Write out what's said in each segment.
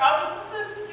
Calma, se você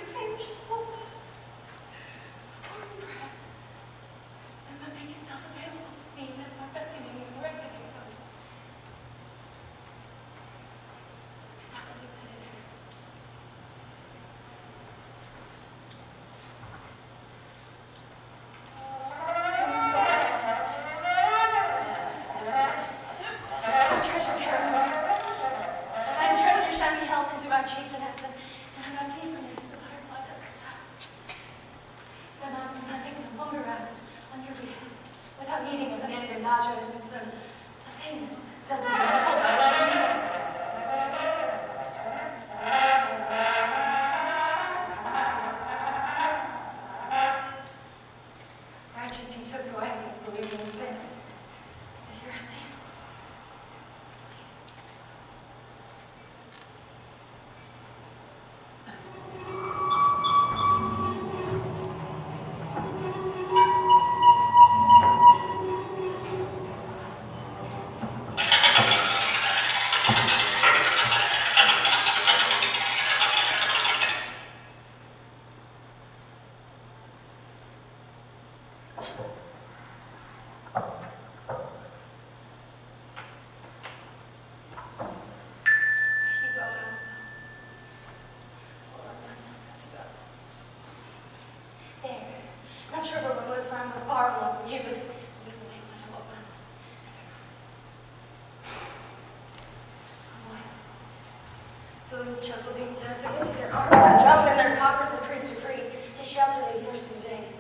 Swimmers church to his head, took into their arms, and dropped their coffers and priest decreed. to shelter me for some days.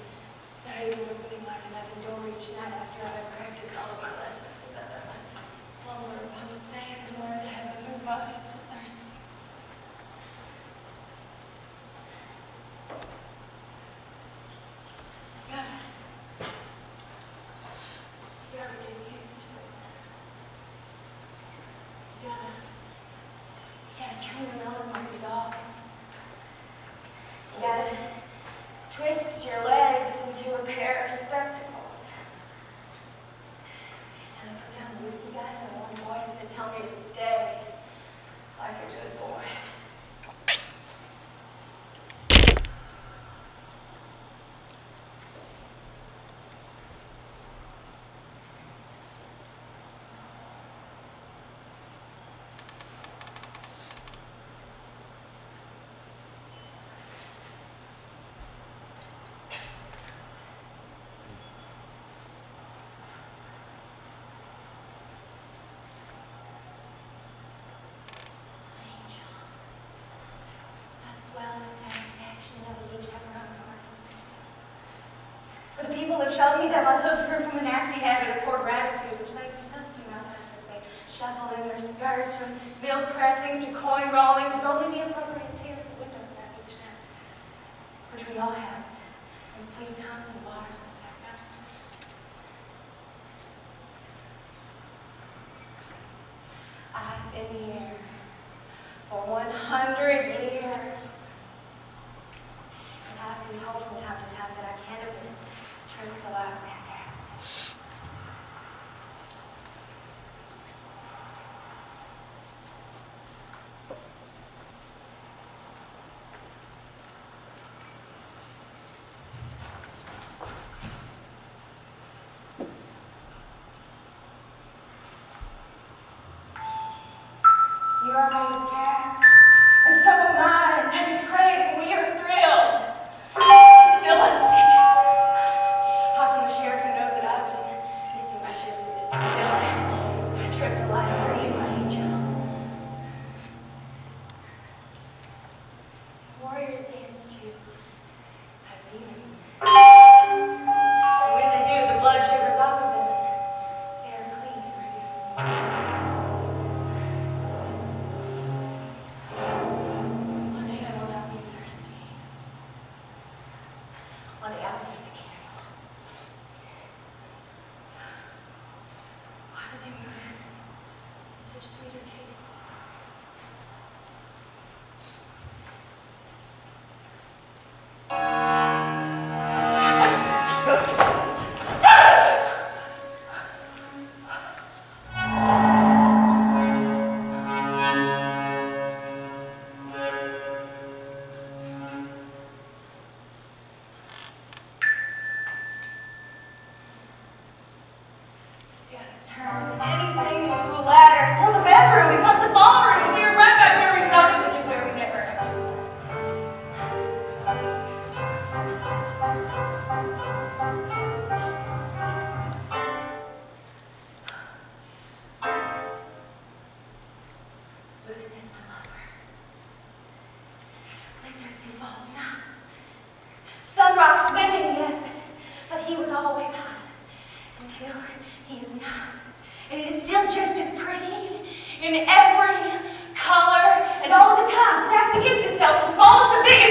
The haven opening like an oven door each night after I had practiced all of my lessons in that Slumber upon the sand, learned to have a new bodies to thirst. showed me that my hooves grew from a nasty habit of poor gratitude, which they themselves do not have as they shuffle in their skirts from mill pressings to coin rollings with only the appropriate tears and window each which we all have, and sleep comes and waters us back up. I've been here for 100 years. And so am I. just as pretty in every color and all the time stacked against itself from smallest to biggest.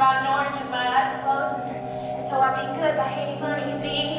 rotten orange with my eyes closed. And so I be good by hating money and being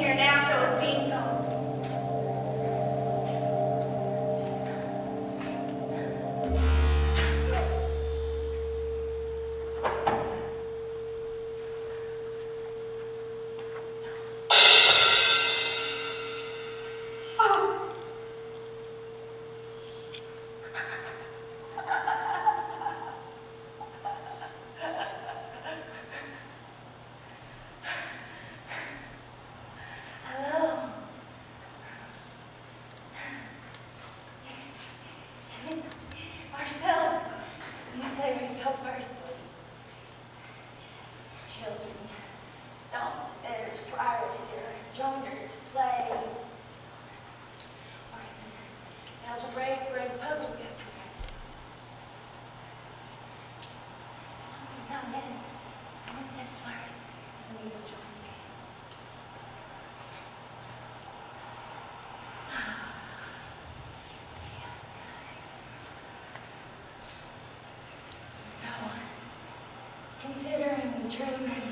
children.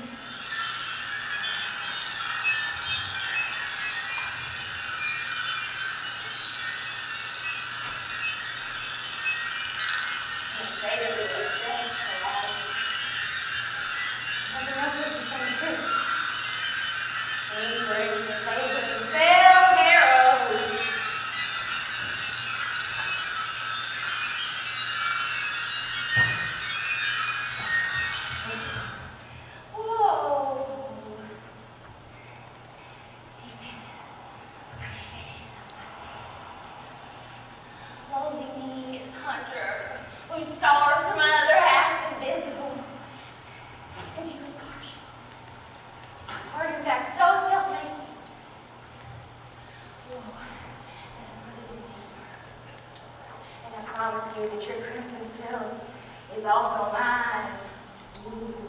promise you that your crimson spill is also mine.